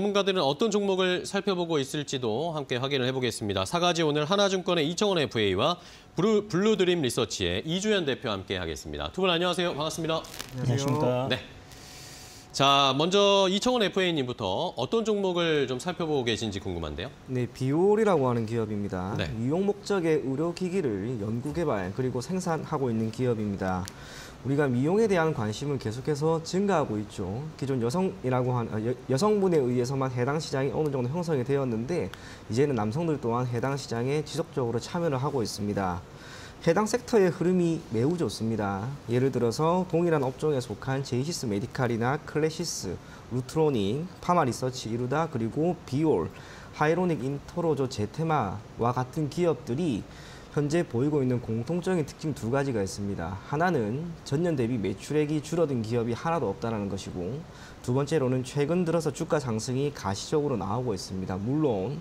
전문가들은 어떤 종목을 살펴보고 있을지도 함께 확인을 해보겠습니다. 사가지 오늘 하나증권의 이청원 FA와 블루, 블루드림 리서치의 이주연 대표 함께 하겠습니다. 두 분 안녕하세요. 반갑습니다. 안녕하십니까. 네. 자, 먼저 이청원 FA님부터 어떤 종목을 좀 살펴보고 계신지 궁금한데요. 네, 비올이라고 하는 기업입니다. 네. 미용 목적의 의료기기를 연구 개발 그리고 생산하고 있는 기업입니다. 우리가 미용에 대한 관심은 계속해서 증가하고 있죠. 기존 여성이라고 한 아, 여, 여성분에 의해서만 해당 시장이 어느 정도 형성이 되었는데 이제는 남성들 또한 해당 시장에 지속적으로 참여를 하고 있습니다. 해당 섹터의 흐름이 매우 좋습니다. 예를 들어서 동일한 업종에 속한 제이시스 메디칼이나 클래시스, 루트로닉, 파마 리서치 이루다 그리고 비올, 하이로닉 인터로조 제테마와 같은 기업들이 현재 보이고 있는 공통적인 특징 두 가지가 있습니다. 하나는 전년 대비 매출액이 줄어든 기업이 하나도 없다는 것이고 두 번째로는 최근 들어서 주가 상승이 가시적으로 나오고 있습니다. 물론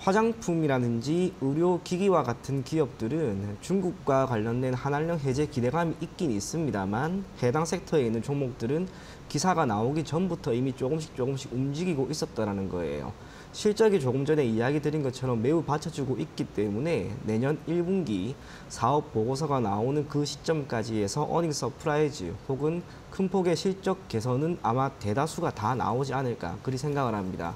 화장품이라든지 의료기기와 같은 기업들은 중국과 관련된 한한령 해제 기대감이 있긴 있습니다만 해당 섹터에 있는 종목들은 기사가 나오기 전부터 이미 조금씩 조금씩 움직이고 있었다는 거예요. 실적이 조금 전에 이야기 드린 것처럼 매우 받쳐주고 있기 때문에 내년 1분기 사업 보고서가 나오는 그 시점까지 해서 earning surprise 혹은 큰 폭의 실적 개선은 아마 대다수가 다 나오지 않을까 그리 생각을 합니다.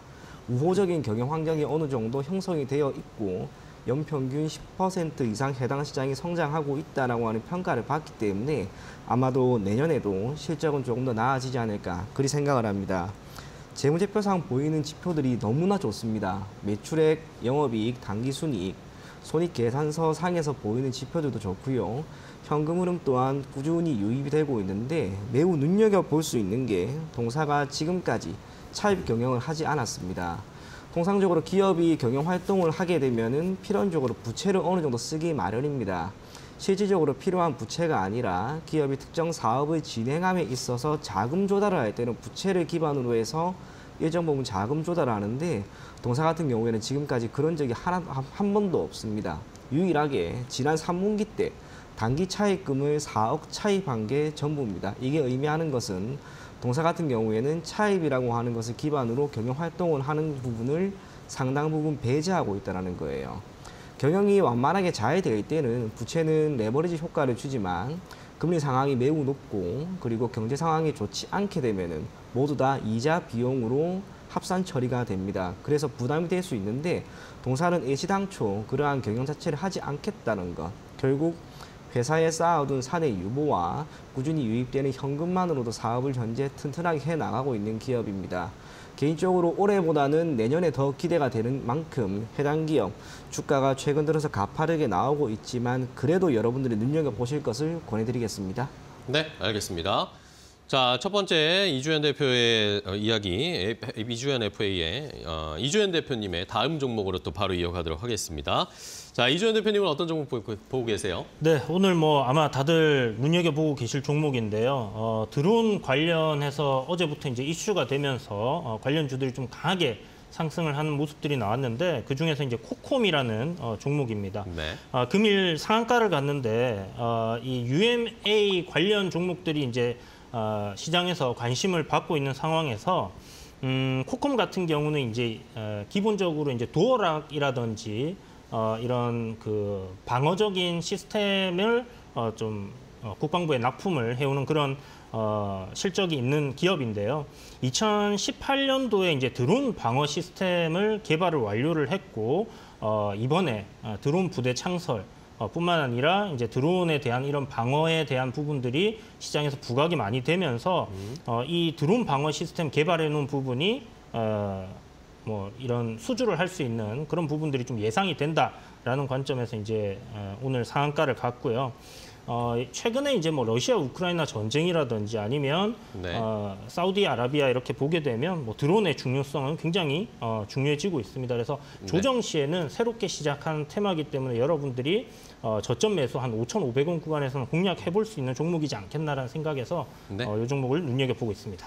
우호적인 경영 환경이 어느 정도 형성이 되어 있고 연평균 10% 이상 해당 시장이 성장하고 있다라고 하는 평가를 받기 때문에 아마도 내년에도 실적은 조금 더 나아지지 않을까 그리 생각을 합니다. 재무제표상 보이는 지표들이 너무나 좋습니다. 매출액, 영업이익, 당기순이익, 손익계산서 상에서 보이는 지표들도 좋고요. 현금 흐름 또한 꾸준히 유입이 되고 있는데 매우 눈여겨볼 수 있는 게 동사가 지금까지 차입 경영을 하지 않았습니다. 통상적으로 기업이 경영 활동을 하게 되면은 필연적으로 부채를 어느 정도 쓰기 마련입니다. 실질적으로 필요한 부채가 아니라 기업이 특정 사업을 진행함에 있어서 자금 조달을 할 때는 부채를 기반으로 해서 일정 부분 자금 조달을 하는데 동사 같은 경우에는 지금까지 그런 적이 하나, 한, 한 번도 없습니다. 유일하게 지난 3분기 때 단기 차입금을 4억 차입한 게 전부입니다. 이게 의미하는 것은 동사 같은 경우에는 차입이라고 하는 것을 기반으로 경영 활동을 하는 부분을 상당 부분 배제하고 있다는 거예요. 경영이 완만하게 잘 될 때는 부채는 레버리지 효과를 주지만 금리 상황이 매우 높고 그리고 경제 상황이 좋지 않게 되면은 모두 다 이자 비용으로 합산 처리가 됩니다. 그래서 부담이 될 수 있는데 동사는 애시당초 그러한 경영 자체를 하지 않겠다는 것. 결국 회사에 쌓아둔 사내 유보와 꾸준히 유입되는 현금만으로도 사업을 현재 튼튼하게 해 나가고 있는 기업입니다. 개인적으로 올해보다는 내년에 더 기대가 되는 만큼 해당 기업 주가가 최근 들어서 가파르게 나오고 있지만 그래도 여러분들이 눈여겨보실 것을 권해드리겠습니다. 네, 알겠습니다. 자, 첫 번째 이주연 대표의 어, 이야기, 이주연 FA의 어, 이주연 대표님의 다음 종목으로 또 바로 이어가도록 하겠습니다. 자, 이주연 대표님은 어떤 종목 보고, 보고 계세요? 네, 오늘 뭐 아마 다들 눈여겨보고 계실 종목인데요. 어, 드론 관련해서 어제부터 이제 이슈가 되면서 어, 관련주들이 좀 강하게 상승을 하는 모습들이 나왔는데 그 중에서 이제 코콤이라는 어, 종목입니다. 네. 어, 금일 상한가를 갔는데 어, 이 UMA 관련 종목들이 이제 어, 시장에서 관심을 받고 있는 상황에서 음, 코콤 같은 경우는 이제 어, 기본적으로 이제 도어락이라든지 어, 이런 그 방어적인 시스템을 어, 좀 어, 국방부에 납품을 해오는 그런 어, 실적이 있는 기업인데요. 2018년도에 이제 드론 방어 시스템을 개발을 완료를 했고 어, 이번에 어, 드론 부대 창설 어, 뿐만 아니라 이제 드론에 대한 이런 방어에 대한 부분들이 시장에서 부각이 많이 되면서 어, 이 드론 방어 시스템 개발해 놓은 부분이 어, 뭐 이런 수주를 할 수 있는 그런 부분들이 좀 예상이 된다라는 관점에서 이제 어, 오늘 상한가를 갔고요. 어, 최근에 이제 뭐 러시아 우크라이나 전쟁이라든지 아니면 네. 어, 사우디아라비아 이렇게 보게 되면 뭐 드론의 중요성은 굉장히 어, 중요해지고 있습니다. 그래서 네. 조정 시에는 새롭게 시작한 테마이기 때문에 여러분들이 어, 저점 매수 한 5,500원 구간에서는 공략해 볼 수 있는 종목이지 않겠나라는 생각에서 네. 어, 이 종목을 눈여겨 보고 있습니다.